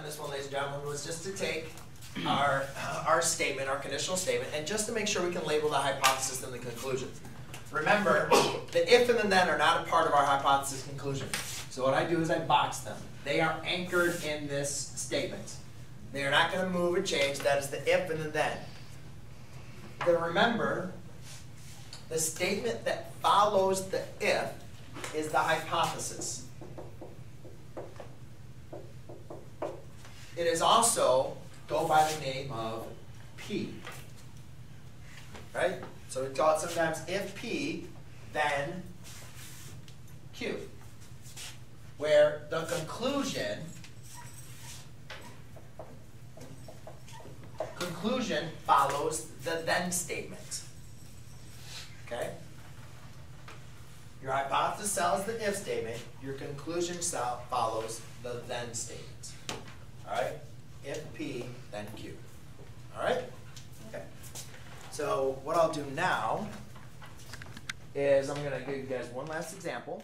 on this one, ladies and gentlemen, was just to take our, uh, our statement, our conditional statement, and just to make sure we can label the hypothesis and the conclusion. Remember, the if and the then are not a part of our hypothesis conclusion. So what I do is I box them. They are anchored in this statement. They are not going to move or change. That is the if and the then. Then remember, the statement that follows the if is the hypothesis. It is also go by the name of P. Right? So we call it sometimes if P, then Q. Where the conclusion conclusion follows the then statement. Okay? Your hypothesis sells the if statement, your conclusion follows the then statement. Alright? If P, then Q. Alright? Okay. So what I'll do now is I'm gonna give you guys one last example.